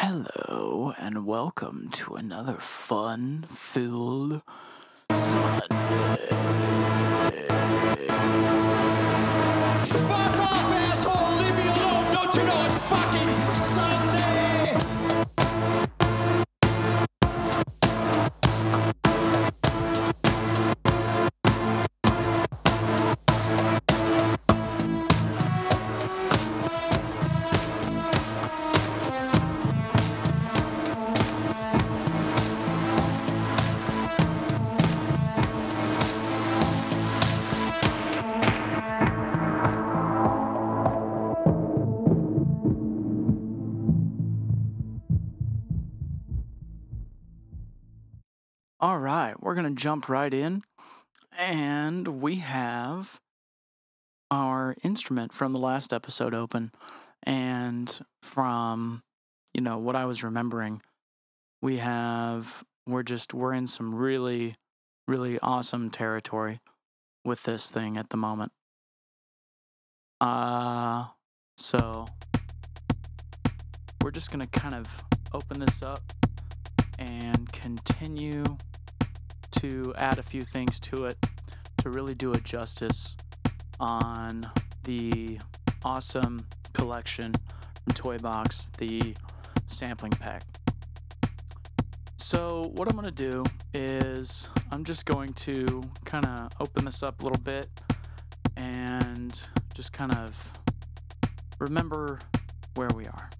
Hello and welcome to another fun filled Sunday. All right, we're going to jump right in. And we have our instrument from the last episode open. And from, you know, what I was remembering, we have, we're just, we're in some really, really awesome territory with this thing at the moment. Uh, so we're just going to kind of open this up and continue to add a few things to it to really do it justice on the awesome collection from Toybox, the sampling pack. So, what I'm going to do is I'm just going to kind of open this up a little bit and just kind of remember where we are.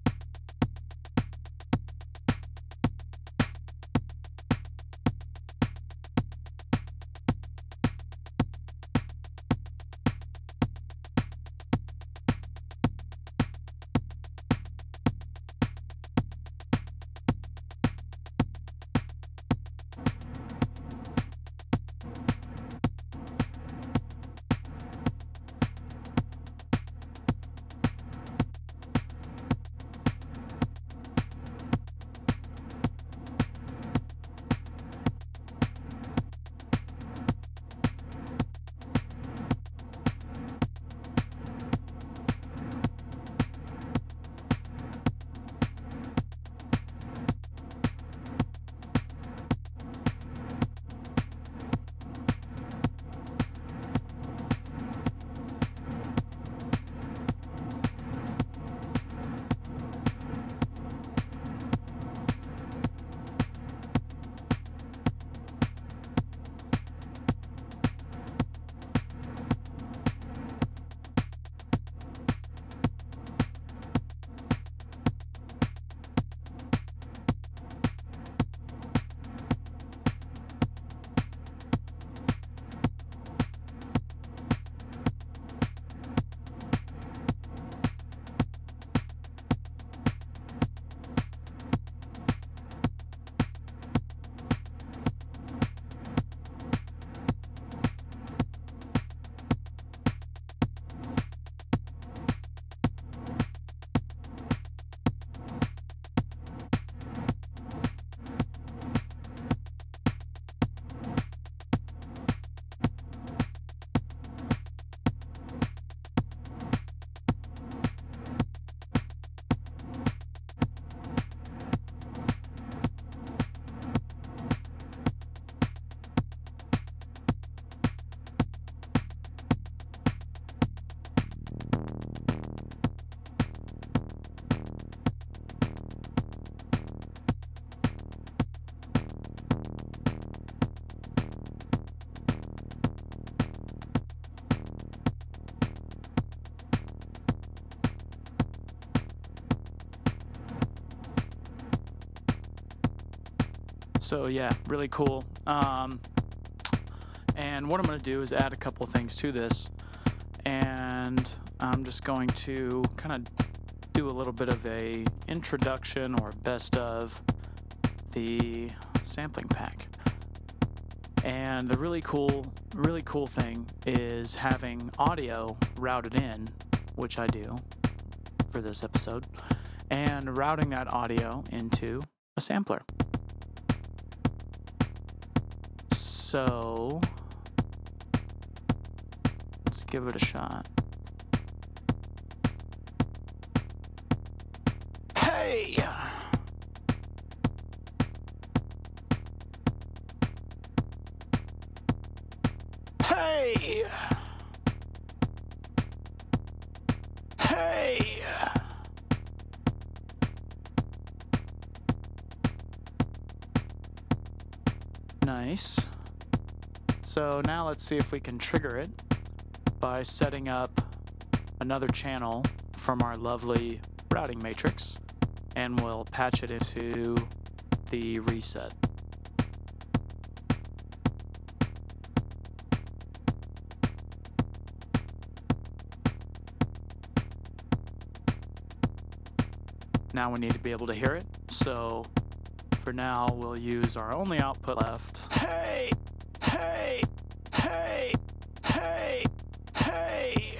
So yeah, really cool. Um, and what I'm going to do is add a couple things to this, and I'm just going to kind of do a little bit of a introduction or best of the sampling pack. And the really cool, really cool thing is having audio routed in, which I do for this episode, and routing that audio into a sampler. So let's give it a shot. Hey! Hey! Hey! Nice. So now let's see if we can trigger it by setting up another channel from our lovely routing matrix and we'll patch it into the reset. Now we need to be able to hear it, so for now we'll use our only output left. Hey! Hey! Hey! Hey! Hey!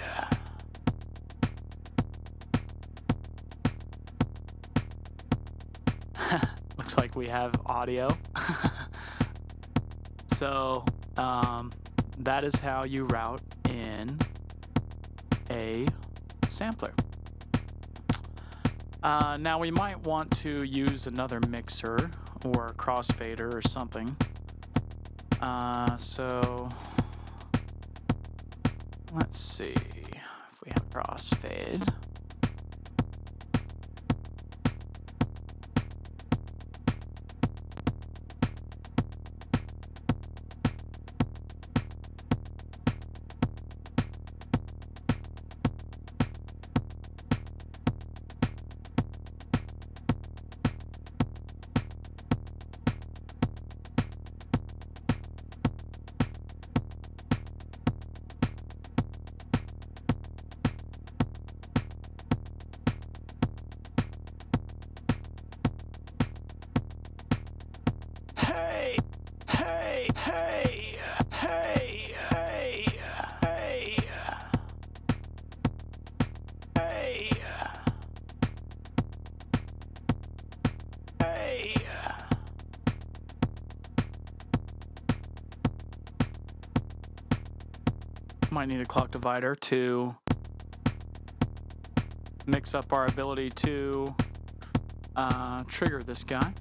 Looks like we have audio. so um, that is how you route in a sampler. Uh, now we might want to use another mixer or a crossfader or something. Uh, so let's see if we have crossfade. Might need a clock divider to mix up our ability to uh, trigger this guy.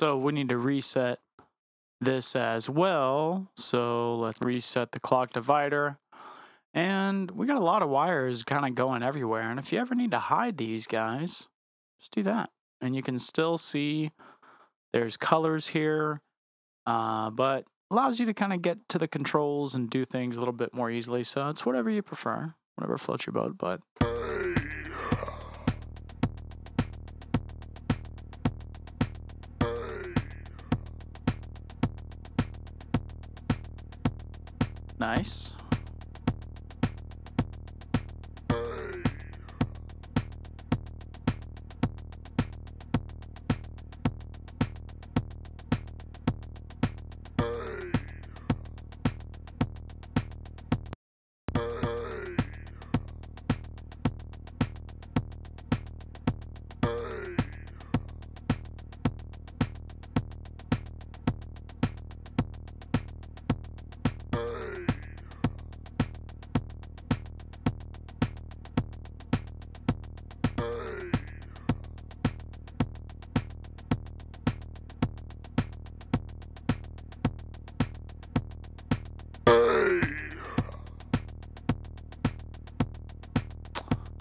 So we need to reset this as well. So let's reset the clock divider. And we got a lot of wires kind of going everywhere. And if you ever need to hide these guys, just do that. And you can still see there's colors here, uh, but allows you to kind of get to the controls and do things a little bit more easily. So it's whatever you prefer, whatever floats your boat. But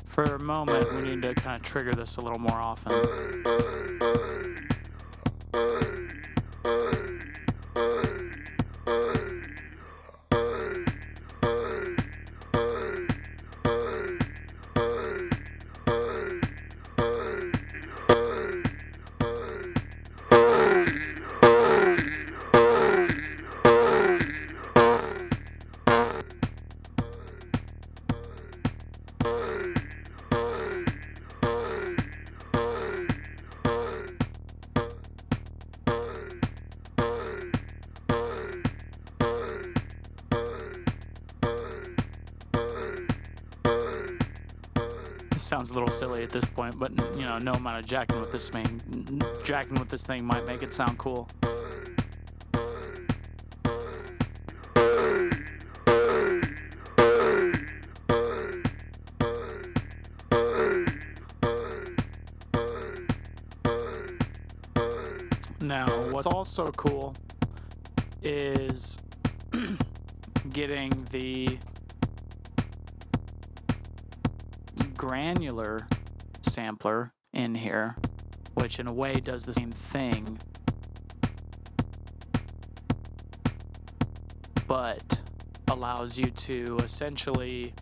For a moment, we need to kind of trigger this a little more often. Sounds a little silly at this point, but you know, no amount of jacking with this thing, jacking with this thing might make it sound cool. Now, what's also cool is getting the granular sampler in here, which in a way does the same thing, but allows you to essentially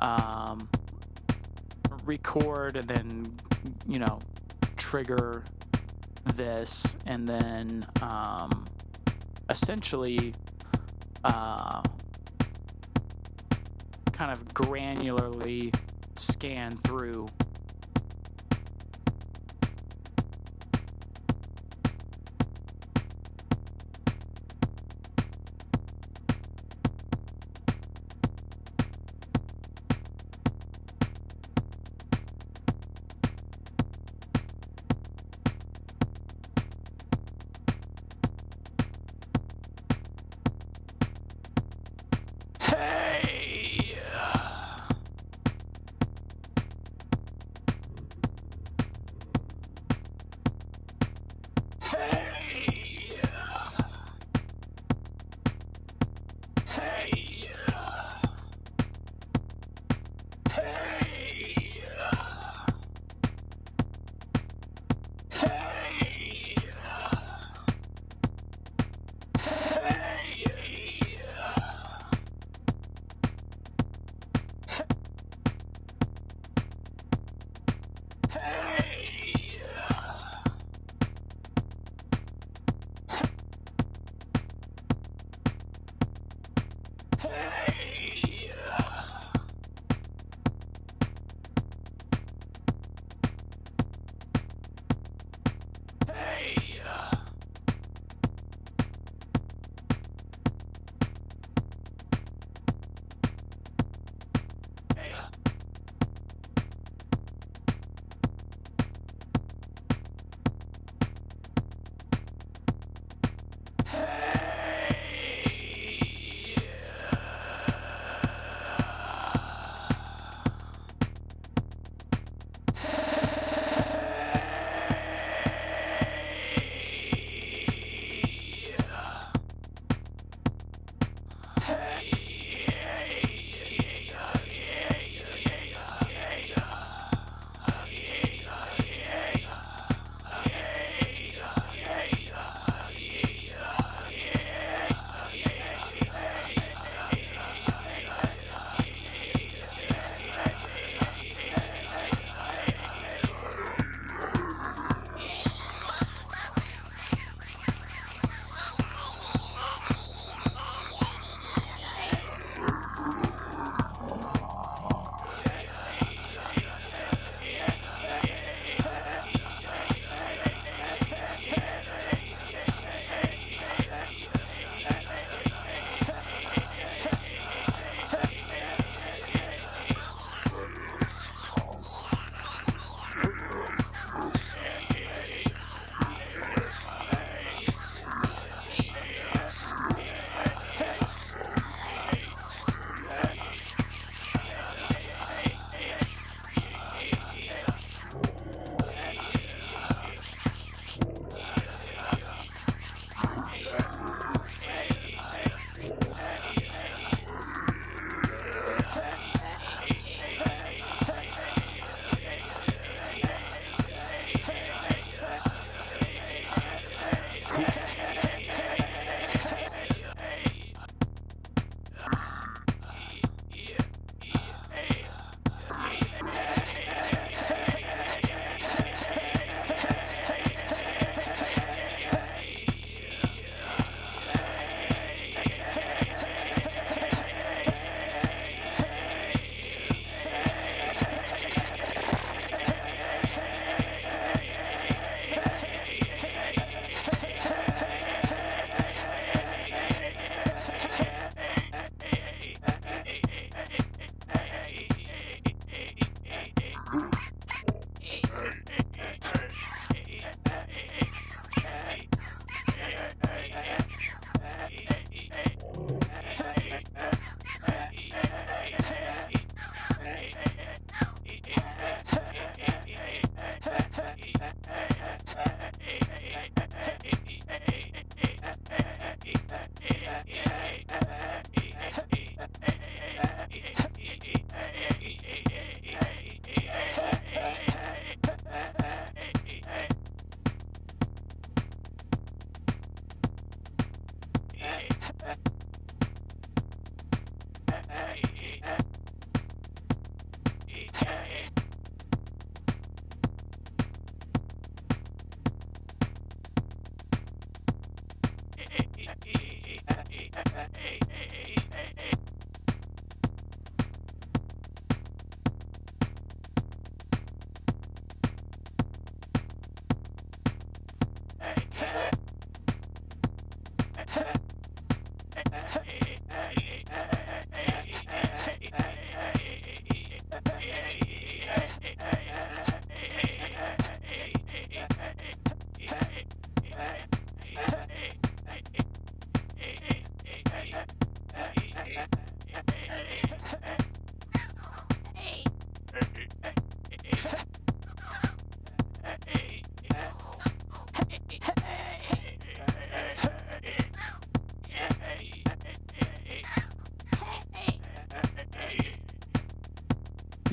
um, record and then, you know, trigger this and then um, essentially uh, kind of granularly scan through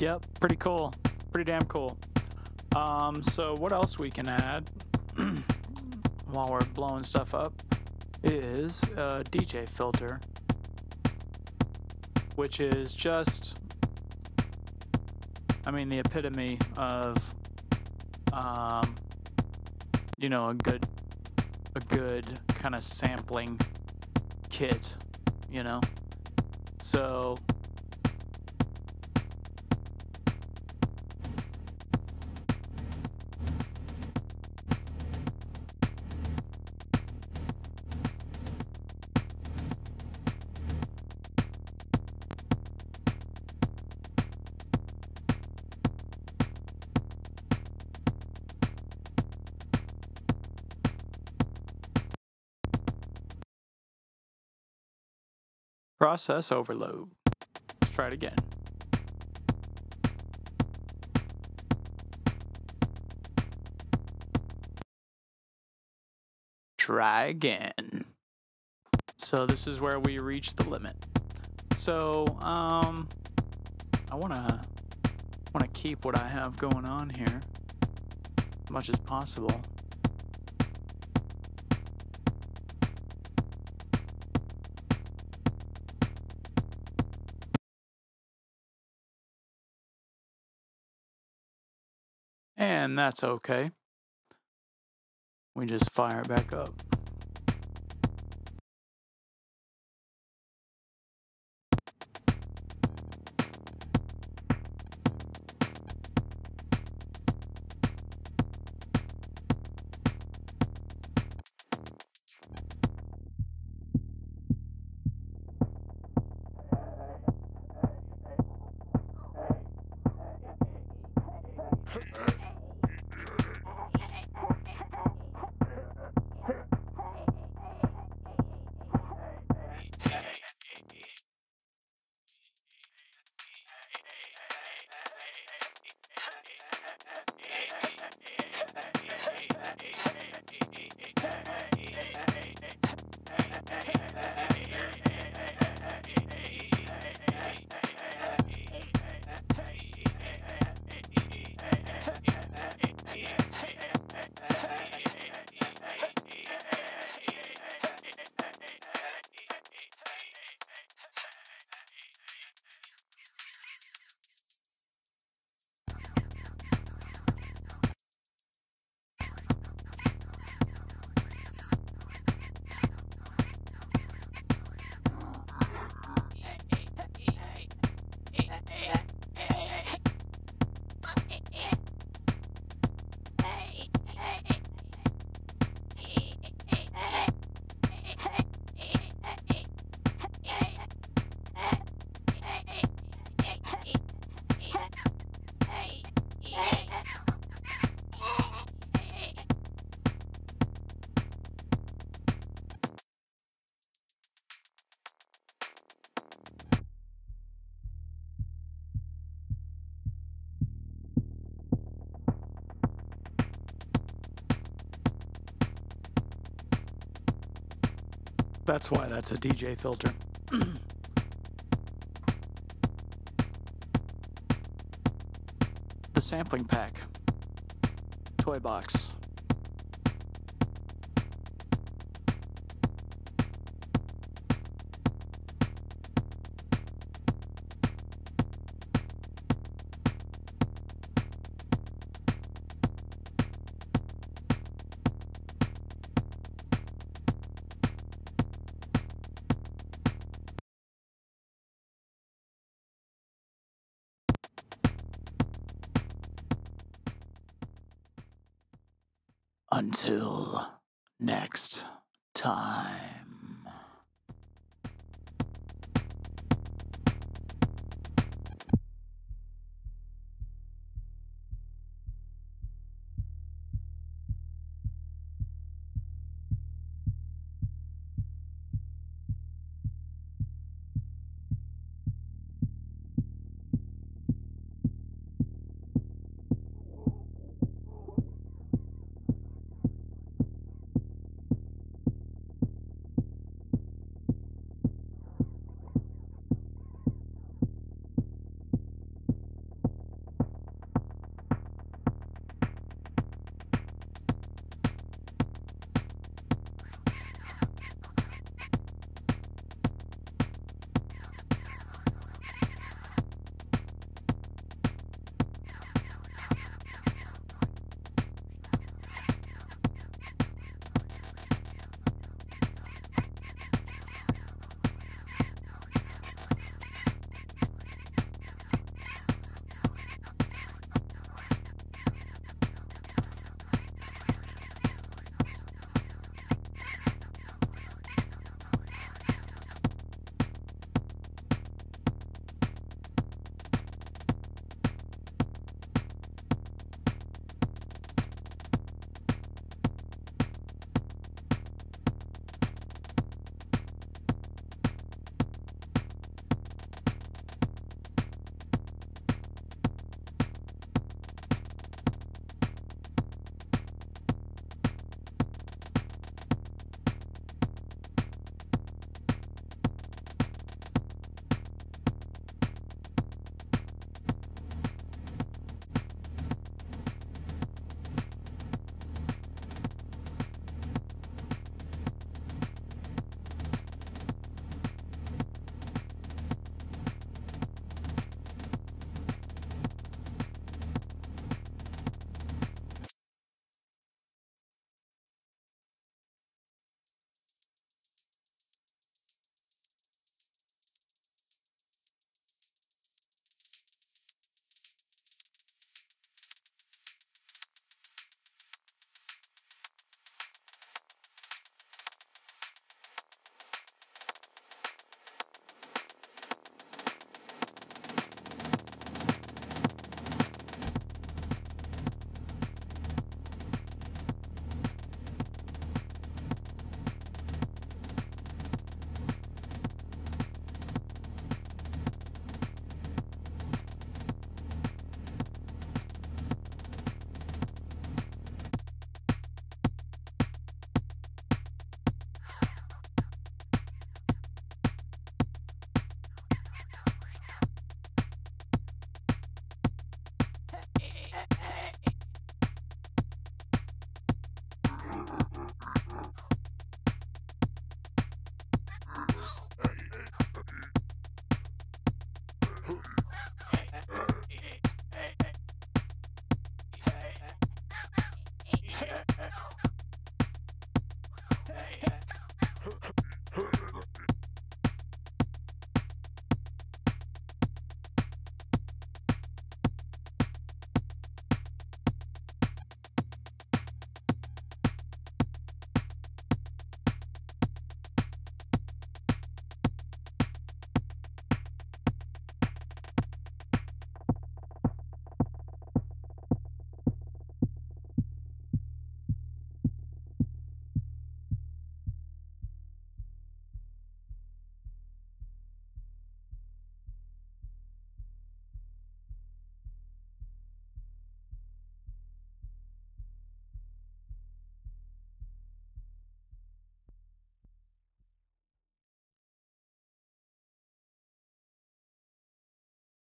Yep, pretty cool. Pretty damn cool. Um, so what else we can add while we're blowing stuff up is a DJ filter, which is just, I mean, the epitome of, um, you know, a good, a good kind of sampling kit, you know. So Process overload. Let's try it again. Try again. So this is where we reach the limit. So, um, I wanna wanna keep what I have going on here as much as possible. And that's okay. We just fire it back up. That's why that's a DJ filter. the sampling pack. Toybox. Until next time.